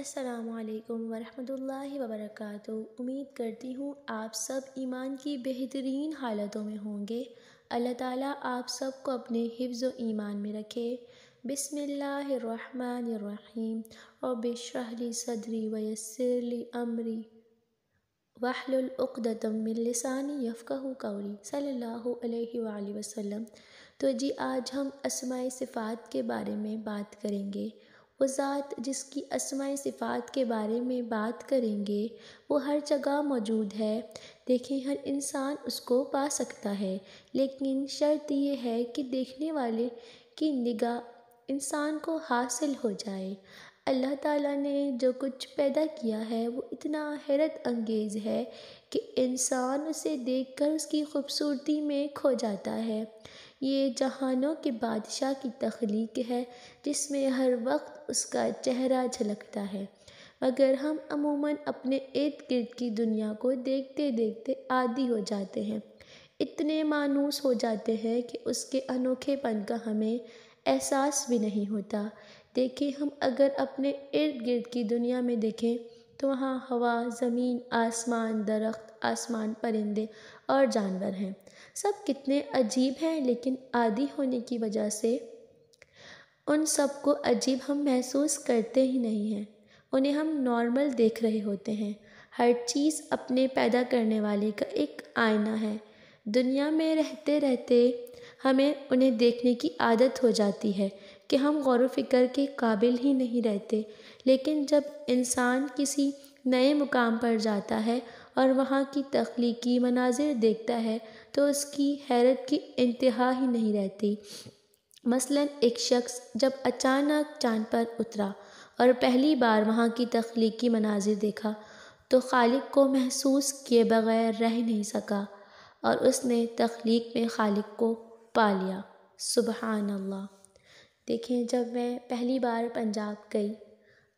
असलकम वरहमल वबरक उम्मीद करती हूँ आप सब ईमान की बेहतरीन हालतों में होंगे। अल्लाह ताला आप सबको अपने हिफ्ज़ ईमान में रखे। बिसमीम और बिशरहली सदरी वयसरली अमरी। वाहलुलदतमिलसानी यफ़क़हू कौली। अलैहि वसल्लम। तो जी आज हम असमाय सिफ़ात के बारे में बात करेंगे। वो ज़ात जिसकी असमाय सिफ़ात के बारे में बात करेंगे, वो हर जगह मौजूद है। देखें, हर इंसान उसको पा सकता है, लेकिन शर्त ये है कि देखने वाले की निगाह इंसान को हासिल हो जाए। अल्लाह ताला ने जो कुछ पैदा किया है, वो इतना हैरत अंगेज़ है कि इंसान उसे देखकर उसकी खूबसूरती में खो जाता है। ये जहानों के बादशाह की तख्लीक है, जिसमें हर वक्त उसका चेहरा झलकता है। मगर हम अमूमन अपने इर्द गिर्द की दुनिया को देखते देखते आदि हो जाते हैं, इतने मानूस हो जाते हैं कि उसके अनोखेपन का हमें एहसास भी नहीं होता। देखिए, हम अगर अपने इर्द गिर्द की दुनिया में देखें तो वहाँ हवा, ज़मीन, आसमान, दरख्त, आसमान परिंदे और जानवर हैं। सब कितने अजीब हैं, लेकिन आदि होने की वजह से उन सबको अजीब हम महसूस करते ही नहीं हैं। उन्हें हम नॉर्मल देख रहे होते हैं। हर चीज़ अपने पैदा करने वाले का एक आईना है। दुनिया में रहते रहते हमें उन्हें देखने की आदत हो जाती है कि हम गौर फ़िक्र के काबिल ही नहीं रहते। लेकिन जब इंसान किसी नए मुकाम पर जाता है और वहाँ की तख्लीकी मनाजिर देखता है तो उसकी हैरत की इंतहा ही नहीं रहती। मसलन एक शख्स जब अचानक चाँद पर उतरा और पहली बार वहाँ की तख्लीकी मनाजिर देखा तो खालिक को महसूस किए बगैर रह नहीं सका और उसने तख्लीक में खालिक को पा लिया। सुबहान अल्लाह देखें, जब मैं पहली बार पंजाब गई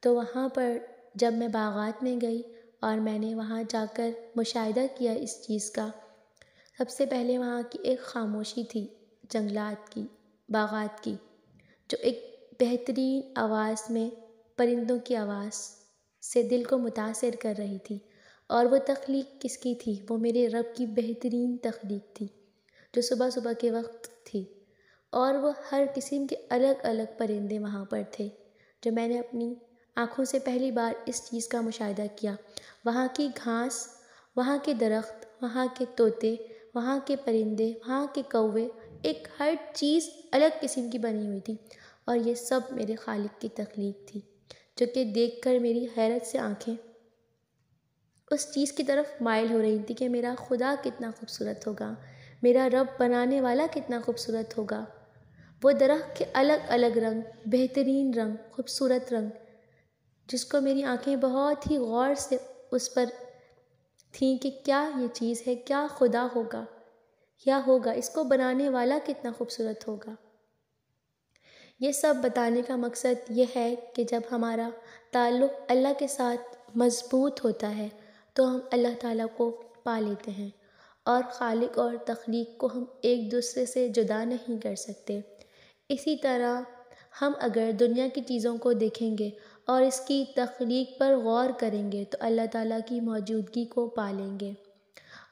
तो वहाँ पर जब मैं बागात में गई और मैंने वहाँ जाकर मुशाहिदा किया इस चीज़ का, सबसे पहले वहाँ की एक खामोशी थी जंगलात की, बागात की, जो एक बेहतरीन आवाज़ में, परिंदों की आवाज़ से दिल को मुतासर कर रही थी। और वो तख्लीक किसकी थी? वो मेरे रब की बेहतरीन तख्लीक थी, जो सुबह सुबह के वक्त थी। और वह हर किस्म के अलग अलग परिंदे वहाँ पर थे। जो मैंने अपनी आँखों से पहली बार इस चीज़ का मुशाहिदा किया, वहाँ की घास, वहाँ के दरख्त, वहाँ के तोते, वहाँ के परिंदे, वहाँ के कौवे, एक हर चीज़ अलग किस्म की बनी हुई थी और ये सब मेरे खालिक की तख्लीक थी, जो कि देख कर मेरी हैरत से आँखें उस चीज़ की तरफ़ माइल हो रही थी कि मेरा खुदा कितना खूबसूरत होगा, मेरा रब बनाने वाला कितना खूबसूरत होगा। वो दरख्त के अलग अलग रंग, बेहतरीन रंग, खूबसूरत रंग, जिसको मेरी आँखें बहुत ही गौर से उस पर थीं कि क्या ये चीज़ है, क्या खुदा होगा, क्या होगा, इसको बनाने वाला कितना खूबसूरत होगा। ये सब बताने का मकसद ये है कि जब हमारा ताल्लुक़ अल्लाह के साथ मज़बूत होता है तो हम अल्लाह ताला को पा लेते हैं और खालिक और तख्लीक को हम एक दूसरे से जुदा नहीं कर सकते। इसी तरह हम अगर दुनिया की चीज़ों को देखेंगे और इसकी तख्लीक पर गौर करेंगे तो अल्लाह ताला की मौजूदगी को पालेंगे।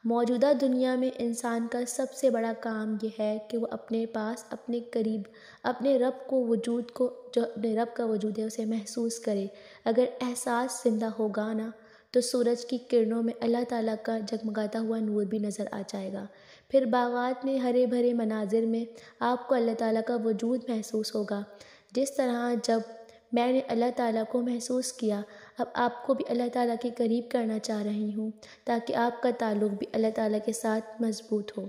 मौजूदा दुनिया में इंसान का सबसे बड़ा काम यह है कि वो अपने पास, अपने करीब, अपने रब को वजूद को, जो अपने रब का वजूद है, उसे महसूस करे। अगर एहसास ज़िंदा होगा ना तो सूरज की किरणों में अल्लाह ताला का जगमगाता हुआ नूर भी नज़र आ जाएगा। फिर बागात में हरे भरे मनाजिर में आपको अल्लाह ताला का वजूद महसूस होगा। जिस तरह जब मैंने अल्लाह ताला को महसूस किया, अब आपको भी अल्लाह ताला के करीब करना चाह रही हूँ, ताकि आपका ताल्लुक़ भी अल्लाह ताला के साथ मज़बूत हो।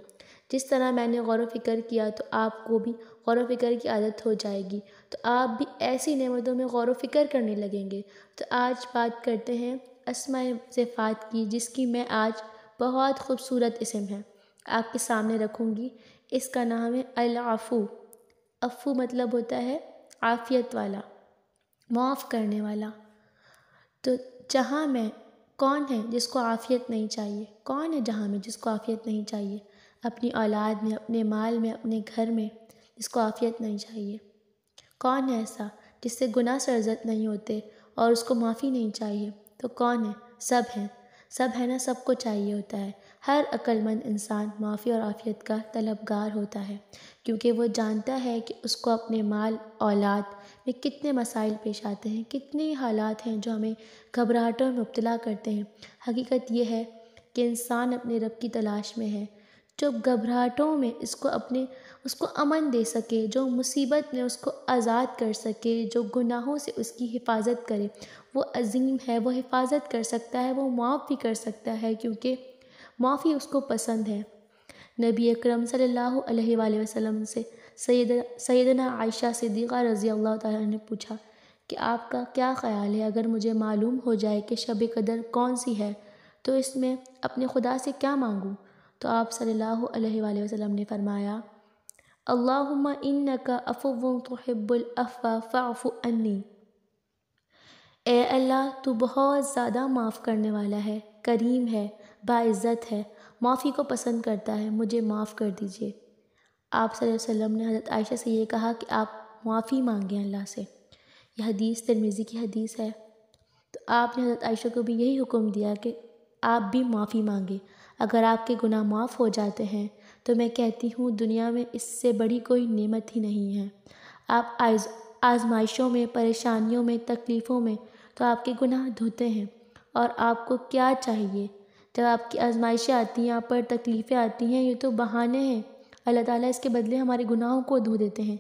जिस तरह मैंने गौर फ़िक्र किया तो आपको भी गौर फ़िक्र की आदत हो जाएगी। तो आप भी ऐसी नेमतों में गौर फ़िक्र करने लगेंगे। तो आज बात करते हैं असमा सिफ़ात की, जिसकी मैं आज बहुत खूबसूरत इसम है। आपके सामने रखूँगी। इसका नाम है अलाफ़ू अफ़ू मतलब होता है आफ़ियत वाला, माफ़ करने वाला। तो जहाँ में, कौन है जिसको आफ़ियत नहीं चाहिए? कौन है जहाँ में जिसको आफ़ियत नहीं चाहिए? अपनी औलाद में, अपने माल में, अपने घर में जिसको आफ़ियत नहीं चाहिए। कौन है ऐसा जिससे गुनाह सरजत नहीं होते और उसको माफ़ी नहीं चाहिए? तो कौन है? सब हैं। सब है ना, सबको चाहिए होता है। हर अक्लमंद इंसान माफ़ी और आफ़ियत का तलबगार होता है, क्योंकि वो जानता है कि उसको अपने माल, औलाद में कितने मसाइल पेश आते हैं, कितने हालात हैं जो हमें घबराहटों में मुबतला करते हैं। हकीकत यह है कि इंसान अपने रब की तलाश में है। जो घबराहटों में इसको अपने, उसको अमन दे सके, जो मुसीबत में उसको आज़ाद कर सके, जो गुनाहों से उसकी हिफाजत करे वो अजीम है, वो हिफाजत कर सकता है, वो माफ़ भी कर सकता है क्योंकि माफ़ी उसको पसंद है। नबी अकरम सल्लल्लाहु अलैहि वसल्लम से सैद सैदना आयशा सिद्दीक़ा रज़ी अल्लाह ताला ने पूछा कि आपका क्या ख़्याल है? अगर मुझे मालूम हो जाए कि शब कदर कौन सी है तो इसमें अपने खुदा से क्या मांगूँ? तो आप सल्लल्लाहु अलैहि वसल्लम ने फरमाया इन्नका अफ़ुव्वुन तुहिब्बुल अफ़्वा अन्नी। ए अल्लाह, तू बहुत ज़्यादा माफ़ करने वाला है, करीम है, बाइज़्ज़त है, माफ़ी को पसंद करता है, मुझे माफ़ कर दीजिए। आप वसल्लम ने हज़रत आयशा से ये कहा कि आप माफ़ी मांगें अल्लाह से। यह हदीस तिरमिज़ी की हदीस है। तो आपने हज़रत आयशा को भी यही हुक्म दिया कि आप भी माफ़ी मांगे। अगर आपके गुनाह माफ़ हो जाते हैं तो मैं कहती हूँ, दुनिया में इससे बड़ी कोई नेमत ही नहीं है। आप आज़ आजमाइशों में, परेशानियों में, तकलीफ़ों में तो आपके गुनाह धोते हैं। और आपको क्या चाहिए? जब आपकी आजमाइशें आती हैं, आप पर तकलीफ़ें आती हैं, ये तो बहाने हैं। अल्लाह ताला इसके बदले हमारे गुनाहों को धो देते हैं।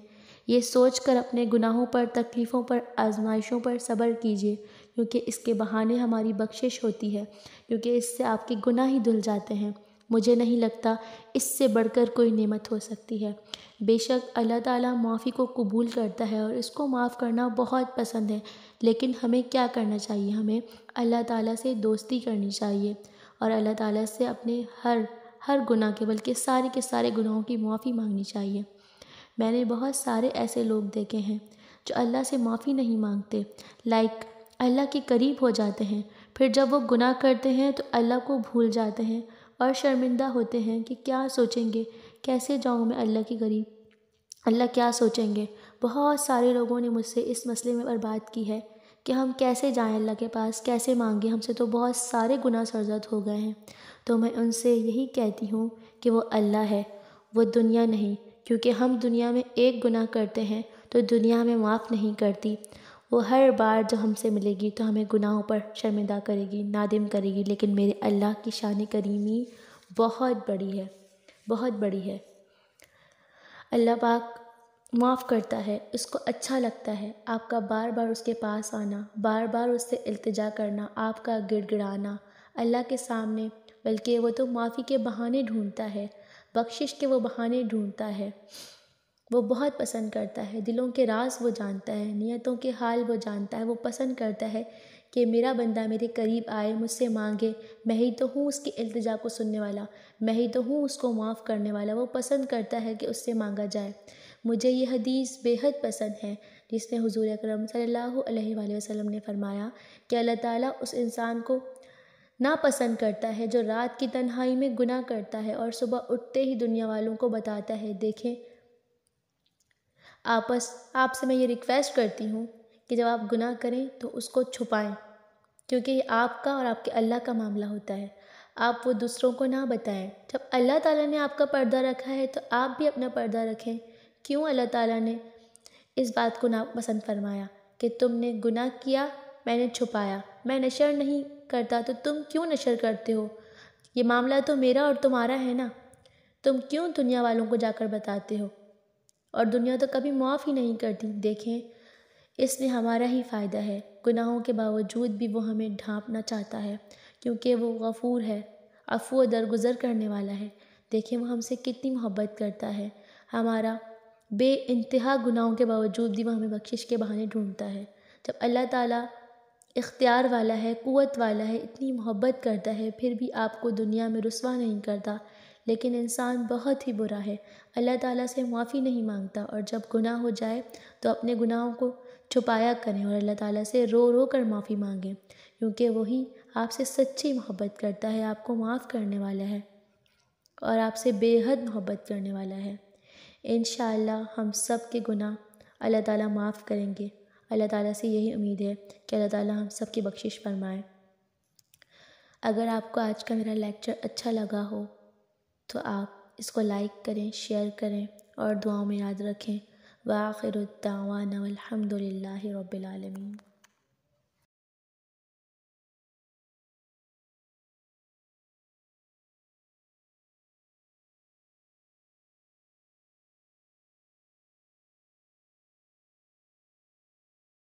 ये सोच कर अपने गुनाहों पर, तकलीफ़ों पर, आजमाइशों पर सब्र कीजिए, क्योंकि इसके बहाने हमारी बख्शिश होती है, क्योंकि इससे आपके गुनाह ही धुल जाते हैं। मुझे नहीं लगता इससे बढ़कर कोई नेमत हो सकती है। बेशक अल्लाह ताला माफ़ी को कबूल करता है और इसको माफ़ करना बहुत पसंद है, लेकिन हमें क्या करना चाहिए? हमें अल्लाह ताला से दोस्ती करनी चाहिए और अल्लाह ताला से अपने हर हर गुनाह के बल्कि सारे के सारे गुनाहों की माफ़ी मांगनी चाहिए। मैंने बहुत सारे ऐसे लोग देखे हैं जो अल्लाह से माफ़ी नहीं मांगते, लाइक अल्लाह के करीब हो जाते हैं, फिर जब वो गुनाह करते हैं तो अल्लाह को भूल जाते हैं और शर्मिंदा होते हैं कि क्या सोचेंगे? कैसे जाऊँ मैं अल्लाह के करीब अल्लाह क्या सोचेंगे? बहुत सारे लोगों ने मुझसे इस मसले में पर बात की है कि हम कैसे जाएँ अल्लाह के पास, कैसे मांगे? हमसे तो बहुत सारे गुनाह सरजद हो गए हैं। तो मैं उनसे यही कहती हूँ कि वो अल्लाह है, वो दुनिया नहीं, क्योंकि हम दुनिया में एक गुनाह करते हैं तो दुनिया हमें माफ़ नहीं करती। वो हर बार जब हमसे मिलेगी तो हमें गुनाहों पर शर्मिंदा करेगी, नादिम करेगी, लेकिन मेरे अल्लाह की शान करीमी बहुत बड़ी है, बहुत बड़ी है। अल्लाह पाक माफ़ करता है, उसको अच्छा लगता है। आपका बार बार उसके पास आना बार बार उससे अल्तजा करना, आपका गिड़गिड़ाना, अल्लाह के सामने, बल्कि वो तो माफ़ी के बहाने ढूंढता है, बख्शिश के वो बहाने ढूंढता है। वो बहुत पसंद करता है। दिलों के राज वो जानता है, नियतों के हाल वो जानता है। वो पसंद करता है कि मेरा बंदा मेरे करीब आए, मुझसे मांगे। मैं ही तो हूँ उसकी इल्तजा को सुनने वाला। मैं ही तो हूँ उसको माफ़ करने वाला। वो पसंद करता है कि उससे मांगा जाए। मुझे ये हदीस बेहद पसंद है, जिसमें हुजूर अकरम सल्लल्लाहु अलैहि वसल्लम ने फरमाया कि अल्लाह ताला उस इंसान को नापसंद करता है जो रात की तन्हाई में गुनाह करता है और सुबह उठते ही दुनिया वालों को बताता है, देखें आपस आपसे मैं ये रिक्वेस्ट करती हूँ कि जब आप गुनाह करें तो उसको छुपाएँ, क्योंकि ये आपका और आपके अल्लाह का मामला होता है। आप वो दूसरों को ना बताएँ। जब अल्लाह ताला ने आपका पर्दा रखा है तो आप भी अपना पर्दा रखें। क्यों अल्लाह ताला ने इस बात को ना पसंद फरमाया कि तुमने गुनाह किया, मैंने छुपाया। मैं नशर नहीं करता तो तुम क्यों नशर करते हो? ये मामला तो मेरा और तुम्हारा है ना? तुम क्यों दुनिया वालों को जाकर बताते हो? और दुनिया तो कभी माफ़ ही नहीं करती। देखें इसमें हमारा ही फ़ायदा है। गुनाहों के बावजूद भी वो हमें ढांपना चाहता है, क्योंकि वो गफूर है, अफू दरगुज़र करने वाला है। देखें, वो हमसे कितनी मोहब्बत करता है। हमारा बे इंतहा गुनाहों के बावजूद भी वो हमें बख्शिश के बहाने ढूंढता है। जब अल्लाह ताला इख्तियार वाला है, क़ुवत वाला है, इतनी मोहब्बत करता है, फिर भी आपको दुनिया में रुसवा नहीं करता। लेकिन इंसान बहुत ही बुरा है। अल्लाह ताला से माफ़ी नहीं माँगता और जब गुनाह हो जाए तो अपने गुनाहों को छुपाया करें और अल्लाह ताला से रो रो कर माफ़ी मांगें, क्योंकि वही आपसे सच्ची मोहब्बत करता है, आपको माफ़ करने वाला है और आपसे बेहद मोहब्बत करने वाला है। इन हम सब के गुनाह अल्लाह ताला माफ़ करेंगे। अल्लाह ताला से यही उम्मीद है कि अल्लाह ताला हम सब की बख्शिश फरमाए। अगर आपको आज का मेरा लेक्चर अच्छा लगा हो तो आप इसको लाइक करें शेयर करें और दुआओं में याद रखें। वाखिर दावाना अलहमदिल्ला रबालमीन